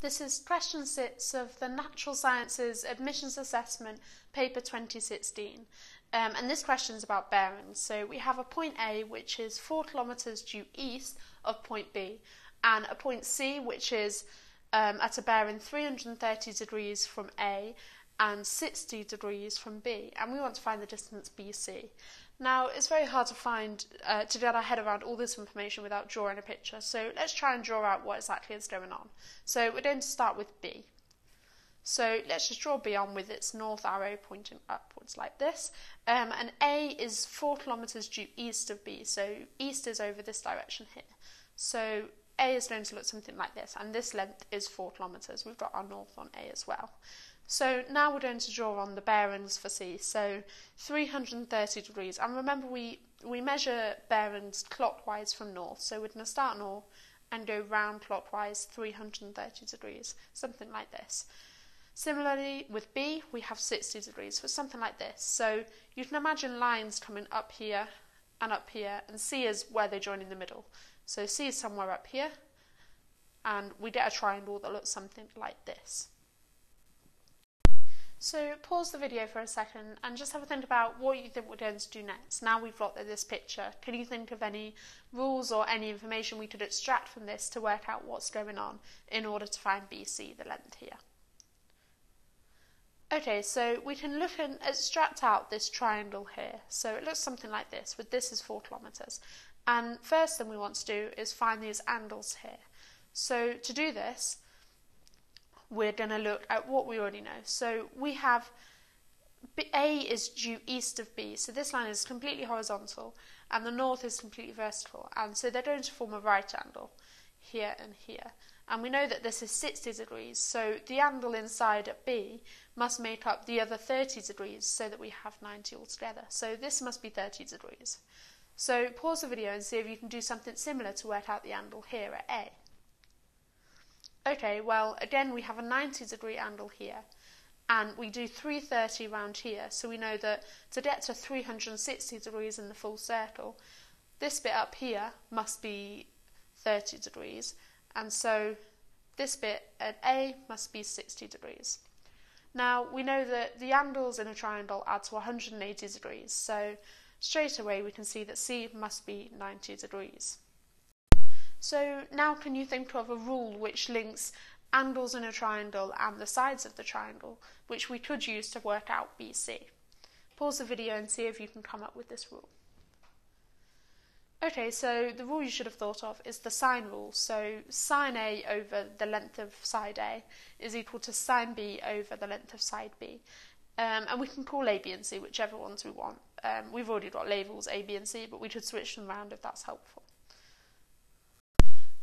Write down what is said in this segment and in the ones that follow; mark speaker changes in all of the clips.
Speaker 1: This is question 6 of the Natural Sciences Admissions Assessment, paper 2016. Um, and this question is about bearings. So we have a point A, which is 4 kilometres due east of point B, and a point C, which is um, at a bearing 330 degrees from A and 60 degrees from B. And we want to find the distance BC. Now, it's very hard to find, uh, to get our head around all this information without drawing a picture, so let's try and draw out what exactly is going on. So we're going to start with B. So let's just draw B on with its north arrow pointing upwards like this. Um, and A is 4 kilometres due east of B, so east is over this direction here. So A is going to look something like this, and this length is 4 kilometres. We've got our north on A as well. So now we're going to draw on the bearings for C. So 330 degrees. And remember we, we measure bearings clockwise from north. So we're going to start north and go round clockwise 330 degrees, something like this. Similarly, with B, we have 60 degrees, so something like this. So you can imagine lines coming up here and up here, and C is where they join in the middle. So C is somewhere up here, and we get a triangle that looks something like this. So pause the video for a second and just have a think about what you think we're going to do next. Now we've got this picture, can you think of any rules or any information we could extract from this to work out what's going on in order to find BC, the length here? Okay, so we can look and extract out this triangle here. So it looks something like this, with this is 4 kilometres. And first thing we want to do is find these angles here. So to do this, we're going to look at what we already know. So we have A is due east of B, so this line is completely horizontal, and the north is completely vertical, and so they're going to form a right angle here and here. And we know that this is 60 degrees, so the angle inside at B must make up the other 30 degrees so that we have 90 altogether. So this must be 30 degrees. So pause the video and see if you can do something similar to work out the angle here at A. Okay, well, again, we have a 90 degree angle here, and we do 330 round here, so we know that to get to 360 degrees in the full circle, this bit up here must be 30 degrees, and so this bit at A must be 60 degrees. Now, we know that the angles in a triangle add to 180 degrees, so straight away we can see that C must be 90 degrees. So now can you think of a rule which links angles in a triangle and the sides of the triangle, which we could use to work out BC? Pause the video and see if you can come up with this rule. Okay, so the rule you should have thought of is the sine rule. So sine A over the length of side A is equal to sine B over the length of side B. Um, and we can call A, B and C whichever ones we want. Um, we've already got labels A, B and C, but we could switch them around if that's helpful.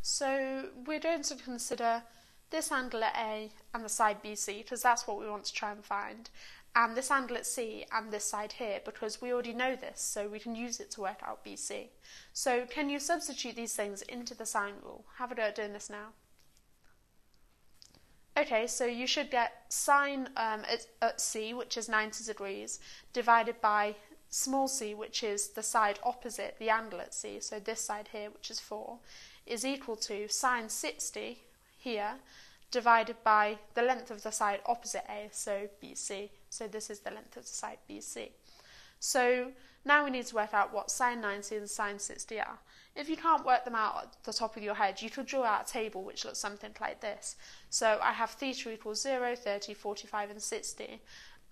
Speaker 1: So we're going to consider this angle at A and the side BC because that's what we want to try and find and this angle at C and this side here because we already know this so we can use it to work out BC. So can you substitute these things into the sine rule? Have a go at doing this now. Okay, so you should get sine um, at, at C, which is 90 degrees, divided by small c, which is the side opposite the angle at C, so this side here, which is 4, is equal to sine 60 here divided by the length of the side opposite A, so BC. So this is the length of the side BC. So now we need to work out what sine 90 and sine 60 are. If you can't work them out at the top of your head, you could draw out a table which looks something like this. So I have theta equals 0, 30, 45 and 60.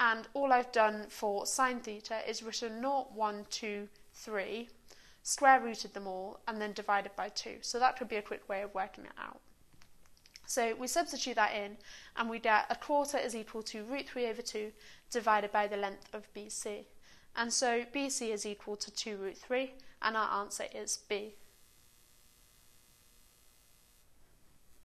Speaker 1: And all I've done for sine theta is written 0, 1, 2, 3 square rooted them all, and then divided by 2. So that could be a quick way of working it out. So we substitute that in, and we get a quarter is equal to root 3 over 2 divided by the length of BC. And so BC is equal to 2 root 3, and our answer is B.